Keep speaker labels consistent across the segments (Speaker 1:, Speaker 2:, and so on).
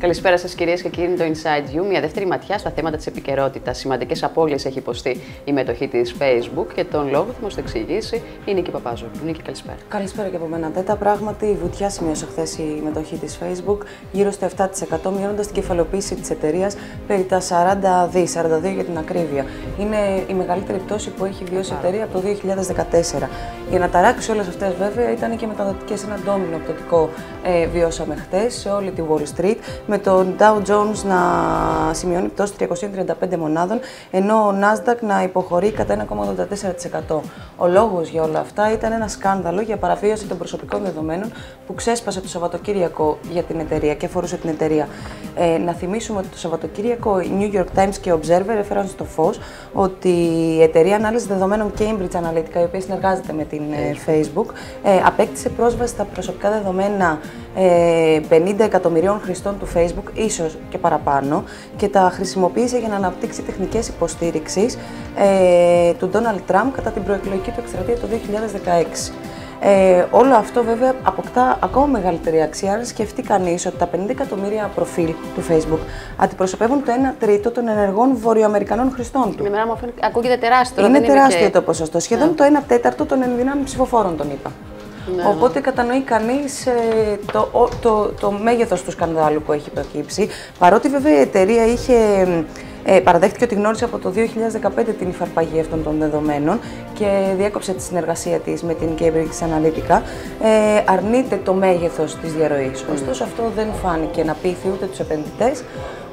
Speaker 1: Καλησπέρα σας, κυρίες και κύριοι. Το Inside You, μια δεύτερη ματιά στα θέματα της επικαιρότητας. Σημαντικές απώλειες έχει υποστεί η μετοχή της Facebook και τον λόγο θα μας το εξηγήσει η Νίκη Παπάζου. Νίκη, καλησπέρα.
Speaker 2: Καλησπέρα και από μένα. Τέτα πράγματι, η βουτιά σημείωσε χθες η μετοχή της Facebook γύρω στο 7%, μειώνοντας την κεφαλοποίηση της εταιρείας περί τα 40 δι, 42 για την ακρίβεια. Είναι η μεγαλύτερη πτώση που έχει βιώσει η εταιρεία από το 2014. Για να ταράξει όλες αυτές, βέβαια, ήταν και μεταδοτικές ένα ντόμινο πτωτικό ε, βιώσαμε χθες σε όλη τη Wall Street με τον Dow Jones να σημειώνει πτώση 335 μονάδων, ενώ ο Nasdaq να υποχωρεί κατά 1,84%. Ο λόγος για όλα αυτά ήταν ένα σκάνδαλο για παραβίαση των προσωπικών δεδομένων που ξέσπασε το Σαββατοκύριακο για την εταιρεία και αφορούσε την εταιρεία. Ε, να θυμίσουμε ότι το Σαββατοκύριακο η New York Times και ο Observer έφεραν στο φως ότι η εταιρεία ανάλυση δεδομένων Cambridge Analytica, η οποία συνεργάζεται με την ε, Facebook, ε, απέκτησε πρόσβαση στα προσωπικά δεδομένα 50 ε, εκατομμυρίων χρηστών του Facebook, ίσως και παραπάνω, και τα χρησιμοποίησε για να αναπτύξει τεχνικές υποστήριξης ε, του Donald Trump κατά την προεκλογική του εκστρατεία το 2016. Ε, όλο αυτό βέβαια αποκτά ακόμα μεγαλύτερη αξία. Αν σκεφτεί κανείς ότι τα 50 εκατομμύρια προφίλ του Facebook αντιπροσωπεύουν το 1 τρίτο των ενεργών βορειοαμερικανών χρηστών του.
Speaker 1: Με μένα μου ακούγεται τεράστιο.
Speaker 2: Είναι τεράστιο και... το ποσοστό. Σχεδόν yeah. Ναι. το 1 τέταρτο των ενδυνάμει ψηφοφόρων τον είπα. Ναι, Οπότε ναι. κατανοεί κανείς ε, το, το, το μέγεθος του σκανδάλου που έχει προκύψει. Παρότι βέβαια η εταιρεία είχε ε, παραδέχτηκε ότι γνώρισε από το 2015 την υφαρπαγή αυτών των δεδομένων και διέκοψε τη συνεργασία της με την Cambridge Analytica, ε, αρνείται το μέγεθος της διαρροής. Mm. Ωστόσο, αυτό δεν φάνηκε να πείθει ούτε τους επενδυτές,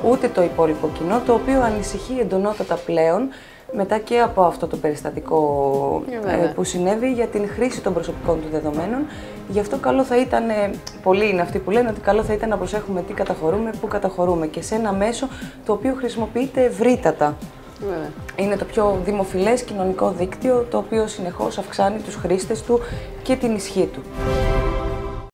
Speaker 2: ούτε το υπόλοιπο κοινό, το οποίο ανησυχεί εντονότατα πλέον μετά και από αυτό το περιστατικό ε, ε που συνέβη για την χρήση των προσωπικών του δεδομένων. Γι' αυτό καλό θα ήταν, ε, πολλοί είναι αυτοί που λένε ότι καλό θα ήταν να προσέχουμε τι καταχωρούμε, πού καταχωρούμε και σε ένα μέσο το οποίο χρησιμοποιείται ευρύτατα. Είναι το πιο δημοφιλές κοινωνικό δίκτυο το οποίο συνεχώς αυξάνει τους χρήστες του και την ισχύ του.